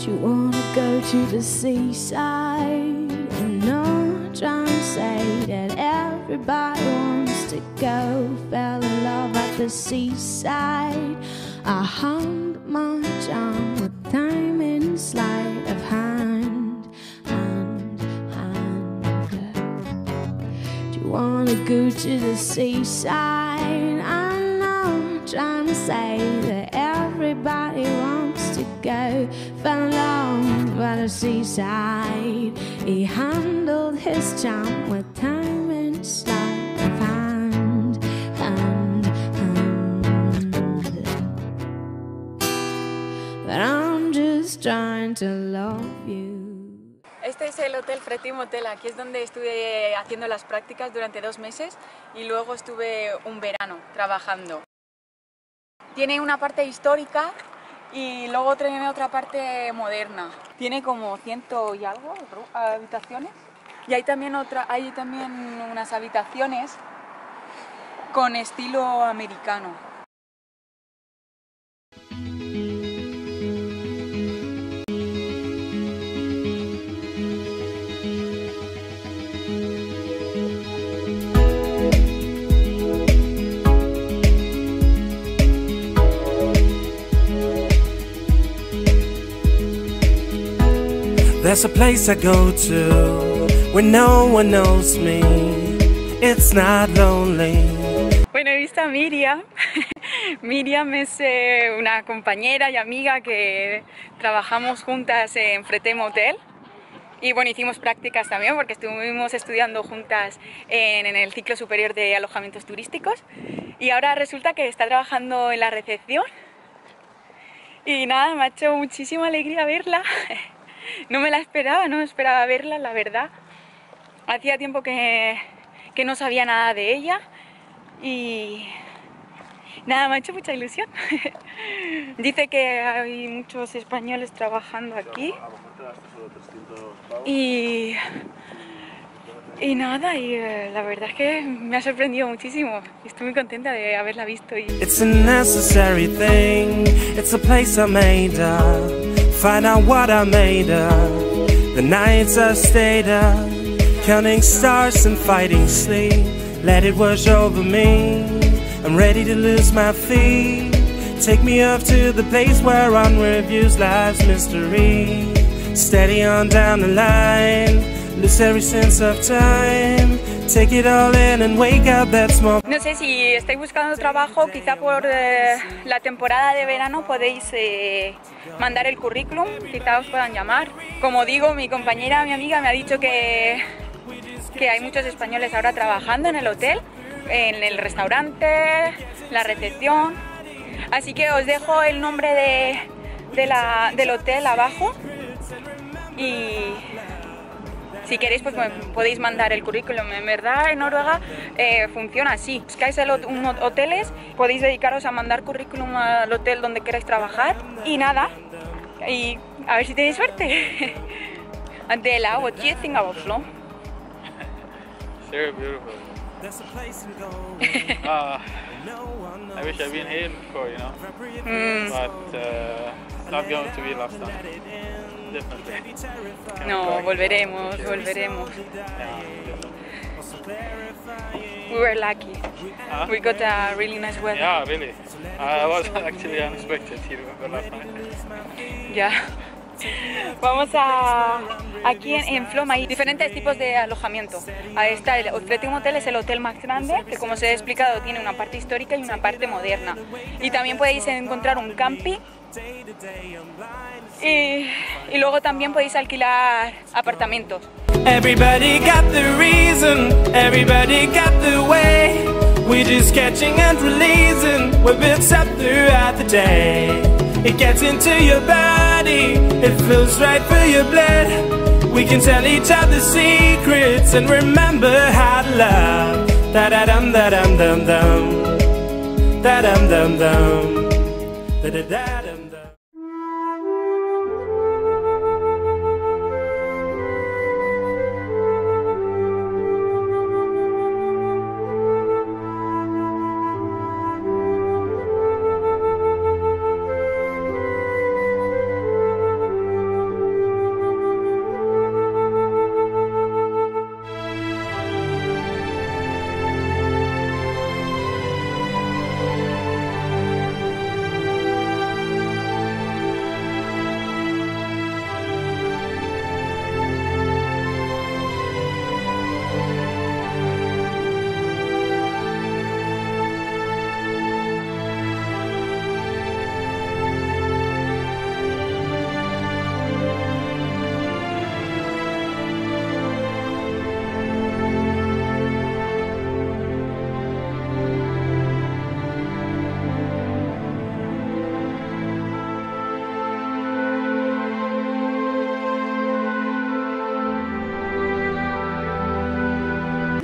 Do you wanna go to the seaside? And not trying to say that everybody wants to go. Fell in love at the seaside. I hung my charm with time in sleight of hand, hand, hand. Do you wanna go to the seaside? I'm not trying to say that everybody wants go. Fell love by the seaside. He handled his charm with time I'm just trying to love you. Este es el Hotel Fretim Hotel, aquí es donde estuve haciendo las prácticas durante dos meses y luego estuve un verano trabajando. Tiene una parte histórica y luego tiene otra parte moderna. Tiene como ciento y algo habitaciones y hay también, otra, hay también unas habitaciones con estilo americano. There's a place I go to where no one knows me. It's not lonely. Bueno, he visto a Miriam. Miriam es eh, una compañera y amiga que trabajamos juntas en Fretem Hotel. Y bueno, hicimos prácticas también porque estuvimos estudiando juntas en, en el ciclo superior de alojamientos turísticos. Y ahora resulta que está trabajando en la recepción. Y nada, me ha hecho muchísima alegría verla. No me la esperaba, no esperaba verla, la verdad. Hacía tiempo que, que no sabía nada de ella y nada, me ha hecho mucha ilusión. Dice que hay muchos españoles trabajando aquí y, y nada, y eh, la verdad es que me ha sorprendido muchísimo. Estoy muy contenta de haberla visto y It's a necessary thing. It's a place I made up. Find out what I made of. The nights I stayed up, counting stars and fighting sleep. Let it wash over me. I'm ready to lose my feet. Take me up to the place where onward views life's mystery. Steady on down the line, lose every sense of time. No sé si estáis buscando trabajo, quizá por eh, la temporada de verano podéis eh, mandar el currículum, quizá os puedan llamar. Como digo, mi compañera, mi amiga me ha dicho que, que hay muchos españoles ahora trabajando en el hotel, en el restaurante, la recepción. Así que os dejo el nombre de, de la- del hotel abajo y si queréis, pues me podéis mandar el currículum. En verdad, en Noruega eh, funciona así. Buscáis el hot- un hot- hoteles, podéis dedicaros a mandar currículum al hotel donde queráis trabajar. Y nada, y a ver si tenéis suerte. Adela, what do you think about Oslo? Very beautiful. Uh, I wish I'd been here before, you know. But uh, not going to be last time. No, volveremos, volveremos. Yeah. We were lucky. Huh? We got a really nice weather. Yeah, really. I was actually unexpected. You remember last night? Ya. Vamos a. Aquí en, en Floma hay diferentes tipos de alojamiento. Ahí está el Fretim Hotel, es el hotel más grande, que como os he explicado tiene una parte histórica y una parte moderna. Y también podéis encontrar un camping. Y, y luego también podéis alquilar apartamentos. Everybody got the reason, everybody got the way. We're just catching and releasing what builds up throughout the day. It gets into your body, it flows right through your blood. We can tell each other secrets and remember how to love. Da da dum da dum dum dum. Da dum dum dum. Da da da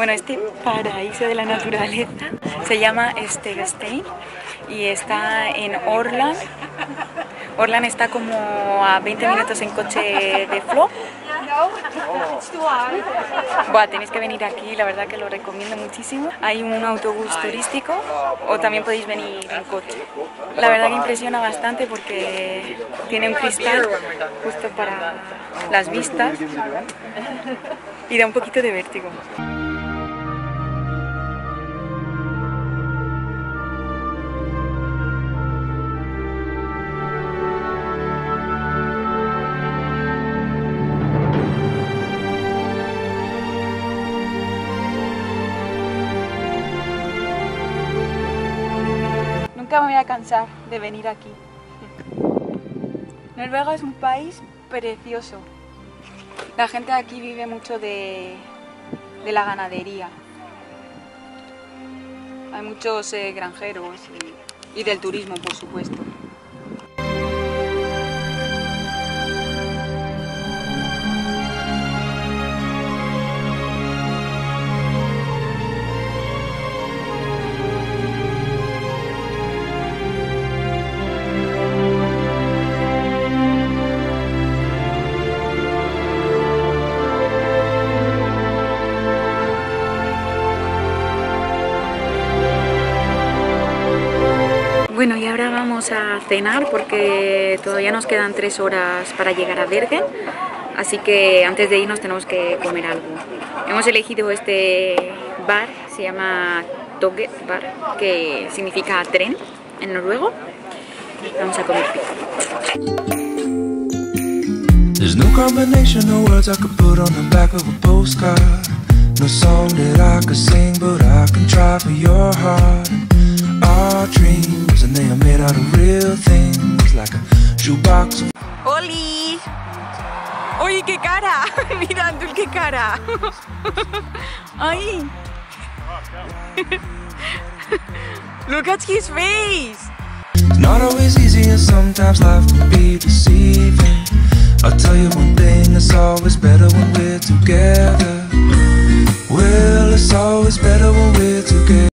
Bueno, este paraíso de la naturaleza se llama Stegestein y está en Orland. Orland está como a 20 minutos en coche de Flo. Buah, tenéis que venir aquí, la verdad que lo recomiendo muchísimo. Hay un autobús turístico o también podéis venir en coche. La verdad que impresiona bastante porque tiene un cristal justo para las vistas y da un poquito de vértigo. Nunca me voy a cansar de venir aquí. Noruega es un país precioso. La gente aquí vive mucho de, de la ganadería. Hay muchos eh, granjeros y del turismo, por supuesto. Bueno, y ahora vamos a cenar porque todavía nos quedan tres horas para llegar a Bergen, así que antes de irnos tenemos que comer algo. Hemos elegido este bar, se llama Toget Bar, que significa tren en noruego. Vamos a comer. There's no combination of words I could put on the back of a postcard. No song that I could sing, but I can try for your heart. Our dreams, And they are made out of real things like a shoebox. ¡Oli! Oye, qué cara. Mira, Andul, qué cara. Ay. Look at his face. It's not always easy, and sometimes life can be deceiving. I'll tell you one thing, it's always better when we're together. Well, it's always better when we're together.